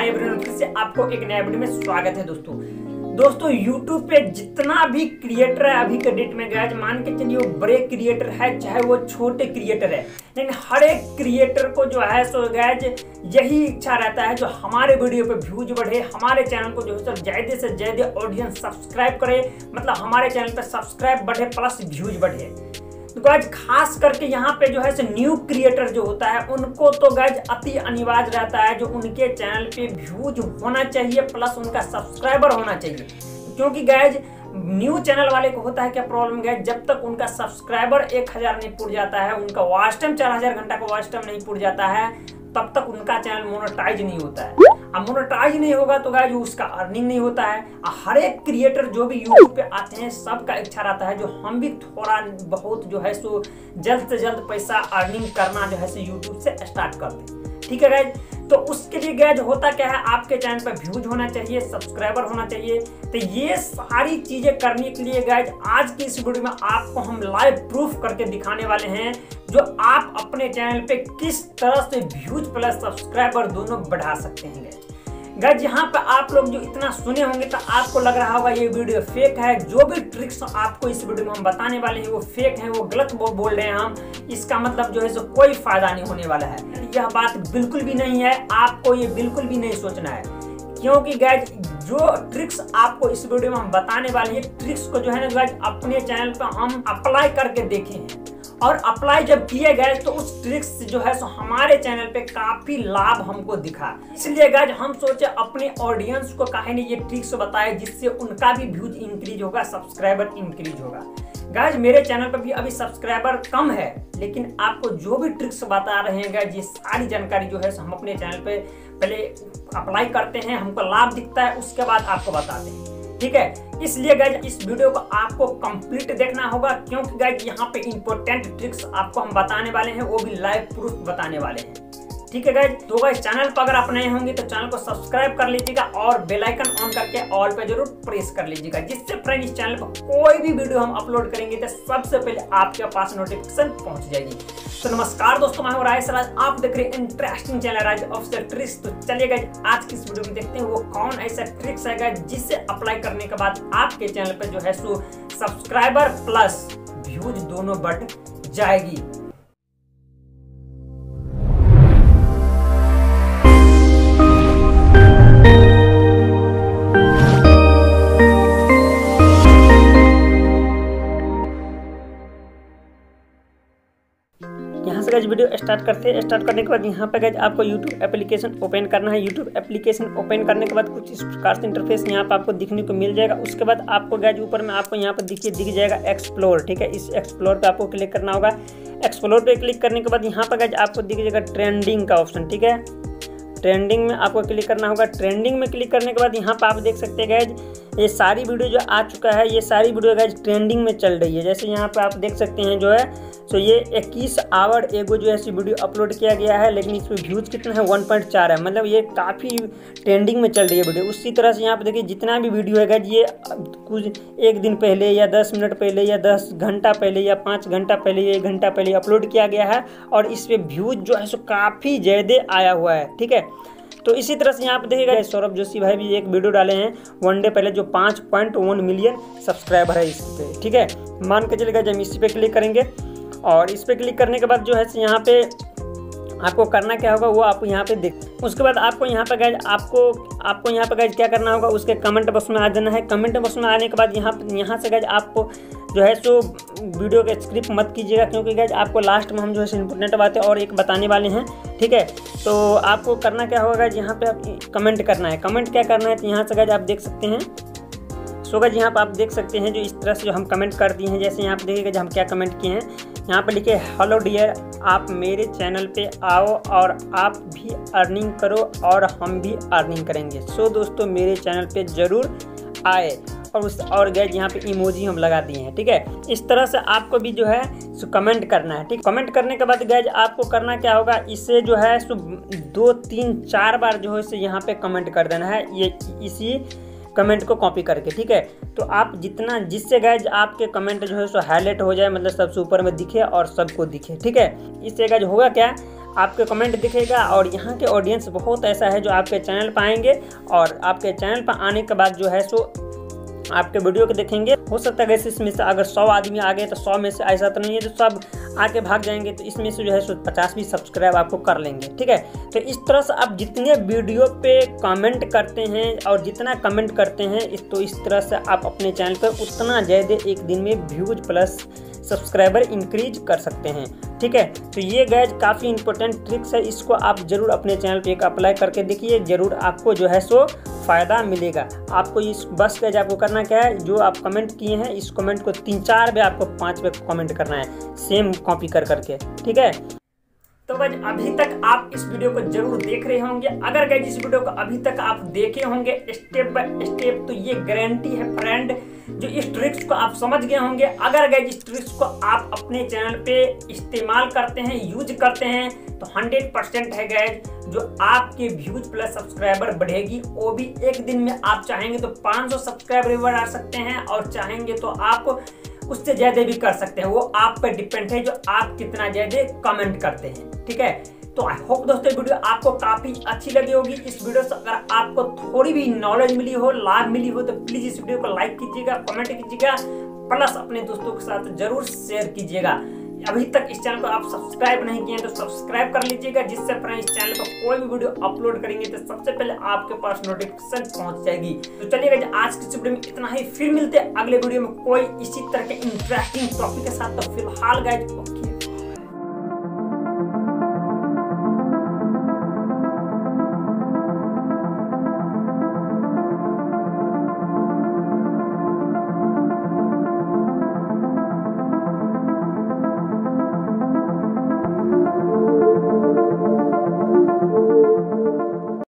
Hi everyone फिर से आपको एक नया वीडियो में स्वागत है दोस्तों। दोस्तों, YouTube पे जितना भी क्रिएटर है, अभी के डेट में गया मान के चलिए, वो बड़े क्रिएटर है, चाहे वो छोटे क्रिएटर है। लेकिन हर एक क्रिएटर को जो है, सो गैज यही इच्छा रहता है जो हमारे वीडियो पे व्यूज़ बढ़े, हमारे चैनल को जो है, सो ज़्यादा से ज़्यादा ऑडियंस सब्सक्राइब करे। मतलब हमारे चैनल पे सब्सक्राइब बढ़े प्लस व्यूज़ बढ़े। तो गैज, खास करके यहाँ पे जो है से न्यू क्रिएटर जो होता है, उनको तो गैज, अति अनिवार्य रहता है जो उनके चैनल पे व्यूज़ होना चाहिए प्लस उनका सब्सक्राइबर होना चाहिए। क्योंकि गैज न्यू चैनल वाले को होता है क्या प्रॉब्लम गैज? जब तक उनका सब्सक्राइबर एक हज़ार नहीं पुर जाता है, उनका वॉच टाइम चार हज़ार घंटा का वॉच टाइम नहीं पुर जाता है, तब तक उनका चैनल मोनोटाइज नहीं होता है। अब मोनोटाइज नहीं होगा तो गाइज़ उसका अर्निंग नहीं होता है। हर एक क्रिएटर जो भी यूट्यूब पे आते हैं, सबका इच्छा रहता है जो हम भी थोड़ा बहुत जो है सो जल्द से जल्द पैसा अर्निंग करना जो है सो यूट्यूब से स्टार्ट कर दें। ठीक है गाइज़ तो उसके लिए गैज होता क्या है? आपके चैनल पर व्यूज़ होना चाहिए सब्सक्राइबर होना चाहिए। तो ये सारी चीज़ें करने के लिए गैज आज की इस वीडियो में आपको हम लाइव प्रूफ करके दिखाने वाले हैं जो आप अपने चैनल पे किस तरह से व्यूज़ प्लस सब्सक्राइबर दोनों बढ़ा सकते हैं गैज गैज यहाँ पे आप लोग जो इतना सुने होंगे तो आपको लग रहा होगा ये वीडियो फेक है। जो भी ट्रिक्स आपको इस वीडियो में हम बताने वाले हैं, वो फेक है, वो गलत वो बोल रहे हैं हम, इसका मतलब जो है सो कोई फ़ायदा नहीं होने वाला है। यह बात बिल्कुल भी नहीं है, आपको ये बिल्कुल भी नहीं सोचना है। क्योंकि गैज जो ट्रिक्स आपको इस वीडियो में हम बताने वाले हैं ट्रिक्स को जो है ना गैज अपने चैनल पर हम अप्लाई करके देखे। हैं और अप्लाई जब किए गए तो उस ट्रिक्स जो है सो हमारे चैनल पे काफ़ी लाभ हमको दिखा। इसलिए गैज हम सोचे अपने ऑडियंस को कहे नहीं ये ट्रिक्स बताए, जिससे उनका भी व्यूज़ इंक्रीज होगा सब्सक्राइबर इंक्रीज होगा। गाइज़ मेरे चैनल पर भी अभी सब्सक्राइबर कम है, लेकिन आपको जो भी ट्रिक्स बता रहे हैं गाइज़ ये सारी जानकारी जो है हम अपने चैनल पे पहले अप्लाई करते हैं, हमको लाभ दिखता है, उसके बाद आपको बताते हैं। ठीक है? इसलिए गाइज़ इस वीडियो को आपको कंप्लीट देखना होगा, क्योंकि गाइज़ यहाँ पे इंपॉर्टेंट ट्रिक्स आपको हम बताने वाले हैं, वो भी लाइव प्रूफ बताने वाले हैं। ठीक है गाइज़ तो गाइज़ चैनल पर अगर आप नए होंगे तो चैनल को सब्सक्राइब कर लीजिएगा और बेल आइकन ऑन करके ऑल पे ज़रूर प्रेस कर लीजिएगा, जिससे फ्रेंड इस चैनल पर कोई भी वीडियो हम अपलोड करेंगे तो सबसे पहले आपके पास नोटिफिकेशन पहुँच जाएगी। तो नमस्कार दोस्तों, मैं हूँ राय सराज आप देख रहे हैं interesting channel Raj officer tricks तो चलिए गाइज़ आज की इस वीडियो में देखते हैं वो कौन ऐसा ट्रिक्स है गाइज़ जिससे अप्लाई करने के बाद आपके चैनल पर जो है सो सब्सक्राइबर प्लस व्यूज़ दोनों बढ़ जाएगी। वीडियो स्टार्ट करते हैं। स्टार्ट करने के बाद यहाँ पे गए आपको यूट्यूब एप्लीकेशन ओपन करना है। यूट्यूब एप्लीकेशन ओपन करने के बाद कुछ इस प्रकार से इंटरफेस यहाँ पर आपको दिखने को मिल जाएगा। उसके बाद आपको गज ऊपर में आपको यहाँ पर दिखिए, दिख जाएगा एक्सप्लोर ठीक है? इस एक्सप्लोर पे आपको क्लिक करना होगा। एक्सप्लोर पे क्लिक करने के बाद यहाँ पर गए आपको दिख जाएगा ट्रेंडिंग का ऑप्शन ठीक है? ट्रेंडिंग में आपको क्लिक करना होगा। ट्रेंडिंग में क्लिक करने के बाद यहाँ पर आप देख सकते हैं गैज ये सारी वीडियो जो आ चुका है, ये सारी वीडियो गैज ट्रेंडिंग में चल रही है। जैसे यहाँ पे आप देख सकते हैं जो है तो ये 21 आवर एगो जो है वीडियो अपलोड किया गया है, लेकिन इसमें व्यूज़ कितना है? 1.4 है। मतलब ये काफ़ी ट्रेंडिंग में चल रही है वीडियो। उसी तरह से यहाँ पे देखिए, जितना भी वीडियो है गैज ये कुछ एक दिन पहले या दस मिनट पहले या दस घंटा पहले या पाँच घंटा पहले या एक घंटा पहले अपलोड किया गया है, और इस पर व्यूज़ जो है सो काफ़ी ज़्यादा आया हुआ है, ठीक है? तो इसी तरह से यहाँ पे देखिएगा सौरभ जोशी भाई भी एक वीडियो डाले हैं वन डे पहले जो पाँच पॉइंट वन मिलियन सब्सक्राइबर है इस पे, ठीक है? मान के चलेगा जब इसी पे क्लिक करेंगे और इस पर क्लिक करने के बाद जो है यहाँ पे आपको करना क्या होगा, वो आप यहाँ पे देख उसके बाद आपको यहाँ पे गैज आपको आपको यहाँ पे गैज क्या करना होगा, उसके कमेंट बॉक्स में आ जाना है। कमेंट बॉक्स में आने के बाद यहाँ यहाँ से गैज आपको जो है सो वीडियो का स्क्रिप्ट मत कीजिएगा, क्योंकि गैज आपको लास्ट में हम जो है इंपोर्टेंट बातें और एक बताने वाले हैं, ठीक है? तो आपको करना क्या होगा यहाँ पे आप कमेंट करना है। कमेंट क्या करना है तो यहाँ से गैज आप देख सकते हैं। सो गज यहाँ पर आप देख सकते हैं जो इस तरह से जो हम कमेंट कर दिए हैं। जैसे यहाँ पर देखिएगा हम क्या कमेंट किए हैं। यहाँ पर लिखे हेलो डियर आप मेरे चैनल पे आओ और आप भी अर्निंग करो और हम भी अर्निंग करेंगे। सो दोस्तों, मेरे चैनल पे ज़रूर आए और उस और गैज यहाँ पे इमोजी हम लगा दिए हैं, ठीक है? इस तरह से आपको भी जो है, सो कमेंट करना है, ठीक? कमेंट करने के बाद गैज आपको करना क्या होगा? इससे जो है, सो दो, तीन, चार बार जो है सो यहाँ पे कमेंट कर देना है। ये, इसी कमेंट को कॉपी करके, ठीक है? तो आप जितना, जिससे गैज आपके कमेंट जो है सो हाईलाइट हो जाए मतलब सबसे ऊपर में दिखे और सबको दिखे, ठीक है? इससे गैज होगा क्या? आपके कमेंट दिखेगा और यहाँ के ऑडियंस बहुत ऐसा है जो आपके चैनल पर आएँगे और आपके चैनल पर आने के बाद जो है सो आपके वीडियो को देखेंगे। हो सकता है इसमें से अगर सौ आदमी आ गए तो सौ में से ऐसा तो नहीं है जो सब आके भाग जाएँगे तो इसमें से जो है सो पचास भी सब्सक्राइब आपको कर लेंगे, ठीक है? तो इस तरह से आप जितने वीडियो पे कमेंट करते हैं और जितना कमेंट करते हैं, इस तो इस तरह से आप अपने चैनल पर उतना ज़्यादा एक दिन में व्यूज़ प्लस सब्सक्राइबर इंक्रीज कर सकते हैं, ठीक है? तो ये गैज काफ़ी इंपॉर्टेंट ट्रिक्स है, इसको आप ज़रूर अपने चैनल पे एक अप्लाई करके देखिए, ज़रूर आपको जो है सो फ़ायदा मिलेगा। आपको इस बस पेज आपको करना क्या है? जो आप कमेंट किए हैं, इस कमेंट को तीन चार बार आपको पाँच बार कमेंट करना है। सेम कॉपी कर करके, ठीक है? तो भाई अभी तक आप इस वीडियो को ज़रूर देख रहे होंगे। अगर गए इस वीडियो को अभी तक आप देखे होंगे स्टेप बाय स्टेप तो ये गारंटी है फ्रेंड जो इस ट्रिक्स को आप समझ गए होंगे। अगर गए इस ट्रिक्स को आप अपने चैनल पे इस्तेमाल करते हैं यूज़ करते हैं तो 100 परसेंट है गए जो आपके व्यूज़ प्लस सब्सक्राइबर बढ़ेगी। वो भी एक दिन में आप चाहेंगे तो 500 सब्सक्राइबर बढ़ा सकते हैं, और चाहेंगे तो आप उससे ज़्यादा भी कर सकते हैं। वो आप पर डिपेंड है जो आप कितना ज़्यादा कमेंट करते हैं, ठीक है? तो आई होप दोस्तों वीडियो आपको काफ़ी अच्छी लगी होगी। इस वीडियो से अगर आपको थोड़ी भी नॉलेज मिली हो, लाभ मिली हो तो प्लीज़ इस वीडियो को लाइक कीजिएगा कमेंट कीजिएगा प्लस अपने दोस्तों के साथ ज़रूर शेयर कीजिएगा। अभी तक इस चैनल को आप सब्सक्राइब नहीं किए तो सब्सक्राइब कर लीजिएगा, जिससे इस चैनल पर कोई भी वीडियो अपलोड करेंगे तो सबसे पहले आपके पास नोटिफिकेशन पहुँच जाएगी। तो चलिए आज की वीडियो में इतना ही, फिर मिलते हैं अगले वीडियो में कोई इसी तरह के इंटरेस्टिंग टॉपिक के साथ। तो फ़िलहाल गाइज़